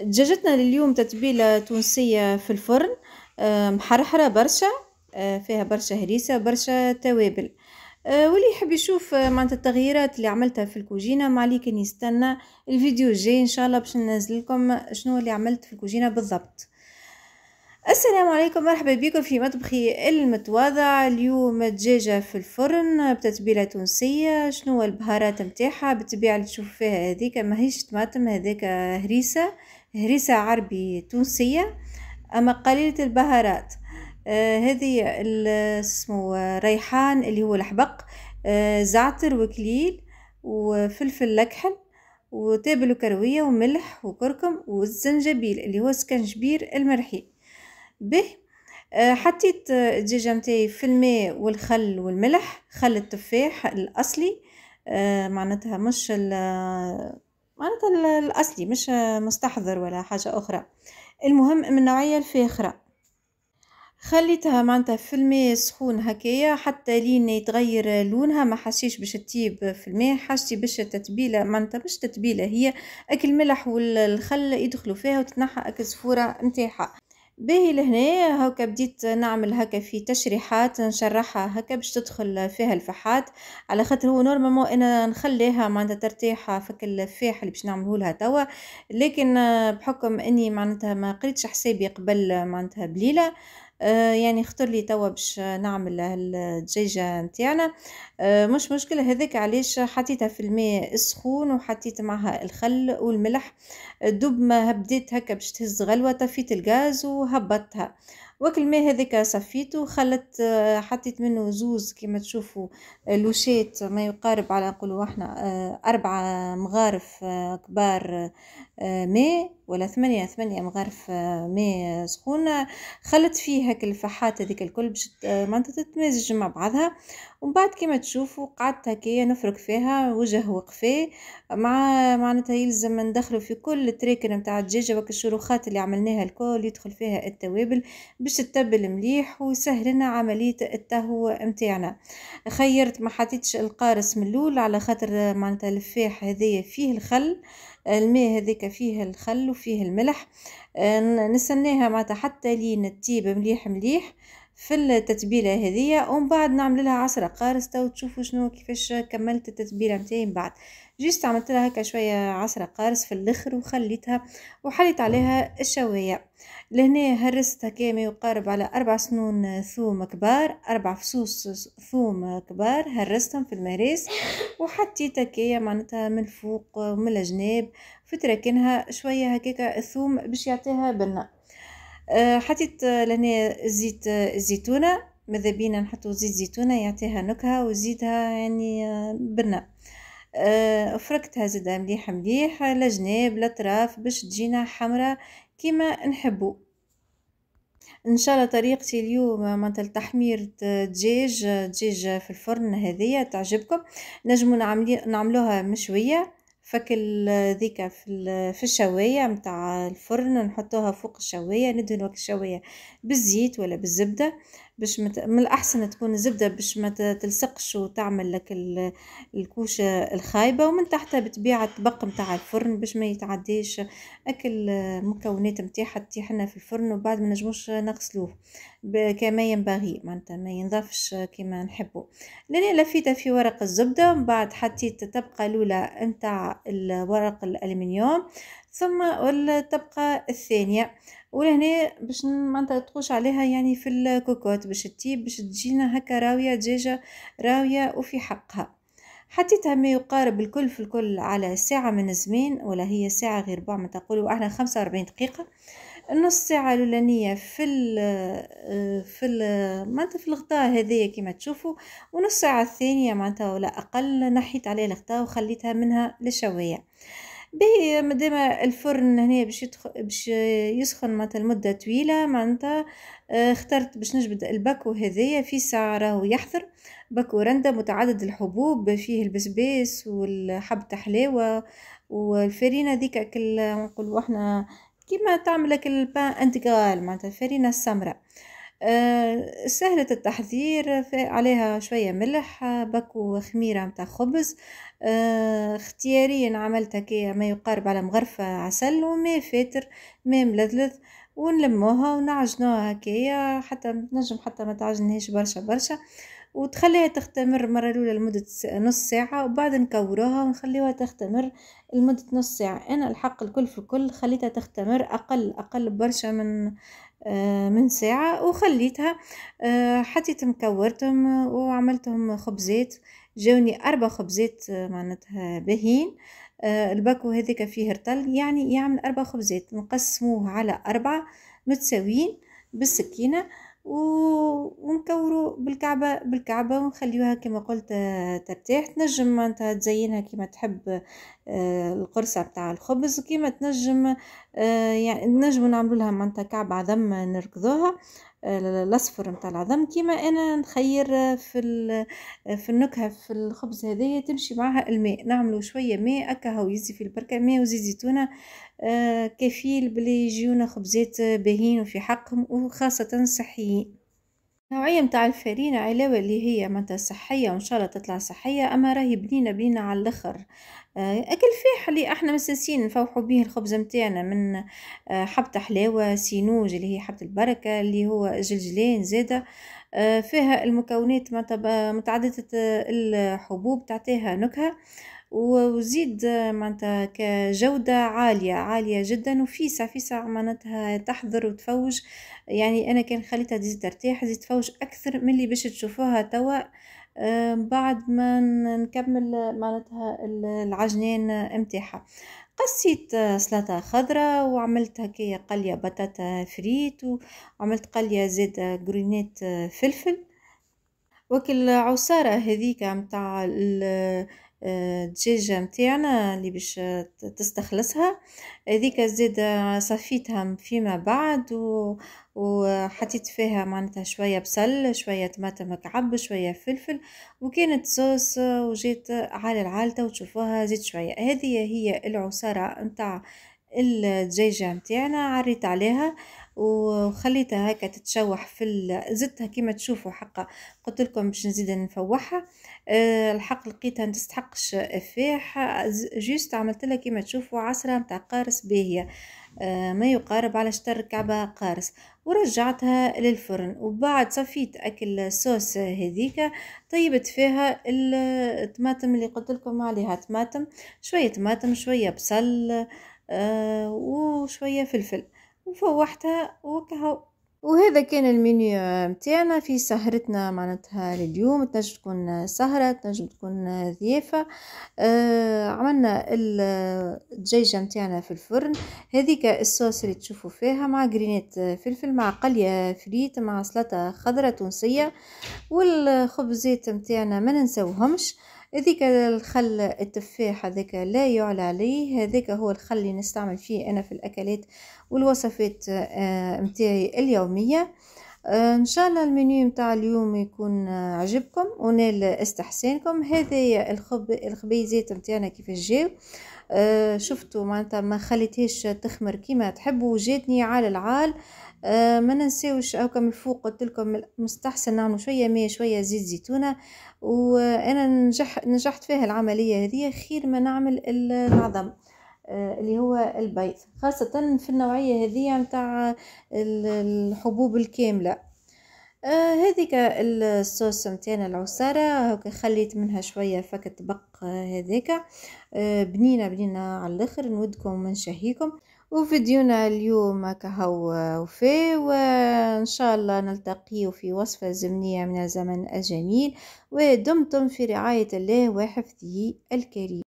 دجاجتنا لليوم تتبيلة تونسية في الفرن آه، محرحرة برشا آه، فيها برشا هريسة برشا توابل. آه، واللي يحب يشوف معناتها التغييرات اللي عملتها في الكوجينة ما عليك اني يستنى الفيديو الجاي إن شاء الله باش ننزل لكم شنو اللي عملت في الكوجينة بالضبط. السلام عليكم مرحبا بكم في مطبخي المتواضع. اليوم دجاجة في الفرن بتتبيلة تونسية. شنو البهارات متاعها بالطبيعة اللي تشوف فيها هذيك. ماهيش طماطم هذيك هريسة. هريسة عربي تونسية أما قليلة البهارات آه هذه اسمه ريحان اللي هو الحبق آه زعتر وكليل وفلفل لكحل وتابل وكروية وملح وكركم والزنجبيل اللي هو سكنجبير المرحي. به آه، حطيت الدجاجة متاعي في الماء والخل والملح خل التفاح الأصلي آه، معناتها مش معناتها الأصلي مش مستحضر ولا حاجة أخرى. المهم من النوعية الفاخرة خليتها معناتها في الماء سخون هكايا حتى لين يتغير لونها ما حسيش باش تطيب في الماء حاجتي باش التتبيله معناتها مش تتبيلة هي أكل الملح والخل يدخلوا فيها وتنحى أكل صفورة نتاعها باهي لهنا هاكا بديت نعمل هكا في تشريحات نشرحها هكا باش تدخل فيها الفحات. على خاطر هو normalement أنا نخليها معناتها ترتاح فك الفاح اللي باش نعمله لها توا. لكن بحكم إني معناتها ما قريتش حسابي قبل معناتها بليلة يعني اختار لي توا باش نعمل الدجاجة نتاعنا. آه، مش مشكلة هذاك علاش؟ حطيتها في الماء السخون وحطيت معها الخل والملح. دوب ما بديت هكا باش تهز غلوة طفيت الغاز وهبطتها. وكل الماء هذاك صفيته خلت آه، حطيت منه زوز كما تشوفوا. لوشات ما يقارب على نقولوا إحنا أربعة مغارف كبار ماء. ولا ثمانية ثمانية مغارف ماء سخونة خلت فيه هاك الفحات هذيك الكل باش معناتها تتمازج مع بعضها. ومن بعد كيما تشوفوا قعدت هكايا نفرك فيها وجه وقفاه مع معناتها يلزم ندخلوا في كل التريكن نتاع الدجاجة وك الشروخات اللي عملناها الكل يدخل فيها التوابل باش تتبل مليح ويسهل لنا عملية التهوى نتاعنا. خيرت ما حطيتش القارص من الأول على خاطر معناتها الفاح هذايا فيه الخل. الماء هذيك فيه الخل وفيه الملح نستناها معناتها حتى لين تطيب مليح مليح في التتبيلة هذية ومن بعد نعمل لها عصرة قارص تو تشوفوا شنو كيفاش كملت التتبيلة نتاعي من بعد. juste عملت لها هكا شوية عصرة قارص في الأخر وخليتها وحليت عليها الشواية. لهنا هرست هكا ما يقارب على أربع سنون ثوم كبار أربع فصوص ثوم كبار هرستهم في المريس وحطيت هكايا معناتها من الفوق ومن الجناب فتركنها شوية هكاكا الثوم باش يعطيها بنة أه حطيت لهنا زيت الزيتونة ماذا بينا نحطو زيت زيتونة يعطيها نكهة وزيدها يعني بنة أه فركتها زيدا مليح مليح. لجناب الاطراف باش تجينا حمرة كما نحبو. إن شاء الله طريقتي اليوم معناتها تحمير دجاج دجاج في الفرن هذيا تعجبكم. نجمو نعملوها مشوية. فكل ذيك في في الشواية متاع الفرن نحطوها فوق الشواية ندهن وقت الشواية بالزيت ولا بالزبدة. باش مت... من الأحسن تكون زبده باش ما تلصقش وتعمل لك الكوشة الخايبة ومن تحتها بطبيعه الطبق نتاع الفرن باش ما يتعديش أكل المكونات نتاعها تطيح لنا في الفرن وبعد ما نجموش نغسلوه كما ينبغي معناتها ما ينضافش كما نحبه لاني لفيتها في ورق الزبدة ومن بعد حطيت الطبقة الأولى نتاع الورق الألمنيوم. ثم الطبقه الثانية. ولهنا باش معناتها تخش عليها يعني في الكوكوت باش تطيب باش تجينا هكا راوية دجاجة راوية وفي حقها. حطيتها ما يقارب الكل في الكل على ساعة من الزمان ولا هي ساعة غير ربع ما تقولوا إحنا خمسة وأربعين دقيقة. النص ساعة الأولانية في ال في ال معناتها في الغطاء هذايا كما تشوفوا ونص ساعة الثانية معناتها ولا أقل نحيت عليه الغطاء وخليتها منها للشواية. باهي مادام الفرن هنا باش يدخل باش يسخن معناتها لمدة طويلة معناتها آه، اخترت باش نجبد ال paquet هذايا في ساعة راهو يحضر. paquet رندا متعدد الحبوب فيه البسباس والحبة حلاوة والفرينة ديك كل نقولوا إحنا كيما تعمل لك ال pain intégral معناتها الفرينة السمراء. سهلة التحضير عليها شوية ملح paquet خميرة متاع خبز. آه اختياريا عملت هكايا ما يقارب على مغرفة عسل وما فاتر ما ملذلذ. ونلموها ونعجنوها هكايا حتى نجم حتى ما تعجنهاش برشا برشا. وتخليها تختمر مرة الأولى لمدة نص ساعة وبعد نكوروها ونخليها تختمر لمدة نص ساعة. أنا الحق الكل في الكل خليتها تختمر أقل أقل برشا من آه من ساعة وخليتها. آه حطيتهم كورتهم وعملتهم خبزات. جاوني أربع خبزات آه معناتها باهين. آه الباكو هذاك فيه رطل يعني يعمل أربع خبزات. نقسموه على أربعة متساويين بالسكينة. ونكورو بالكعبة بالكعبة ونخليوها كما قلت ترتاح. تنجم معناتها تزينها كما تحب آه، القرصة بتاع الخبز. كيما تنجم آه، يعني نجم نعملو لها معناتها كعب عظم نركضوها. الأصفر نتاع العظم كيما أنا نخير في في النكهة في الخبز هذايا تمشي معها الماء. نعملو شوية ماء هكا هو يزي في البركة ماء وزيت زيتونة آه، كفيل بلي يجيونا خبزات باهين وفي حقهم وخاصة صحيين. نوعية متاع الفرينة علاوة اللي هي معناتها صحية وإن شاء الله تطلع صحية أما راهي بنينة بنينة على الآخر. آه، أكل فيح اللي إحنا مساسين نفوحوا به الخبز متاعنا من آه، حبة حلاوة سينوج اللي هي حبة البركة اللي هو جلجلين زادة آه، فيها المكونات متعددة الحبوب تعطيها نكهة وزيد معناتها كجودة عالية عالية جدا وفيسع فيسع معناتها تحضر وتفوج. يعني أنا كان خليتها تزيد ترتاح تزيد تفوج أكثر من اللي باش تشوفوها توا. بعد ما نكمل معناتها العجنين متاعها قصيت سلطة خضراء وعملت هكايا قلية بطاطا فريت وعملت قلية زاد جرينات فلفل. وكل عصارة هذيك متاع الدجاجة متاعنا اللي باش تستخلصها. هذيك زاد صفيتها فيما بعد و... وحطيت فيها معناتها شوية بصل شوية طماطم مكعب شوية فلفل وكانت صوص وجيت على العالتة وتشوفوها زيت شوية. هذه هي العصارة نتاع الدجاجة متاعنا عريت عليها. وخليتها هكا تتشوح في زدتها كيما تشوفوا حقا. قلت لكم باش نزيد نفوحها. أه الحق لقيتها تستحقش فيح. جوست عملت لها كيما تشوفوا عصرة نتاع قارص باهية. أه ما يقارب على شطر كعبة قارص. ورجعتها للفرن. وبعد صفيت أكل صوص هذيك طيبت فيها الطماطم اللي قلت لكم عليها. طماطم شوية طماطم شوية بصل أه وشوية فلفل. وفوحتها وكهو وهذا كان المنيو متاعنا في سهرتنا معناتها لليوم. تنجم تكون سهرة تنجم تكون ضيافة. آه عملنا الدجاجة متاعنا في الفرن. هذيك الصوص اللي تشوفوا فيها مع جرينات فلفل مع قلية فريت مع سلطة خضرة تونسية. والخبزات متاعنا ما ننسوهمش هذيك الخل التفاح هذاك لا يعلى عليه هذاك هو الخل اللي نستعمل فيه أنا في الأكلات والوصفات آه، متاعي اليومية. إن شاء الله المنيو متاع اليوم يكون عجبكم ونال استحسانكم هذه الخب الخبيزات متاعنا كيف جاو. آه، شفتوا معناتها ما خليتهاش تخمر كيما تحبوا جاتني على العال. آه ما ننساوش هاكا من الفوق قلت لكم مستحسن نعمل شوية ماء شوية زيت زيتونة. وأنا نجح نجحت فيها العملية هذه خير ما نعمل العظم آه اللي هو البيض. خاصة في النوعية هذه متاع الحبوب الكاملة. آه هذيك الصوص متاعنا العصارة هاكا خليت منها شوية فكت بق هذاك آه بنينة بنينة على الآخر نودكم ونشهيكم. وفيديونا اليوم كهو وفي وإن شاء الله نلتقي في وصفة زمنية من الزمن الجميل. ودمتم في رعاية الله وحفظه الكريم.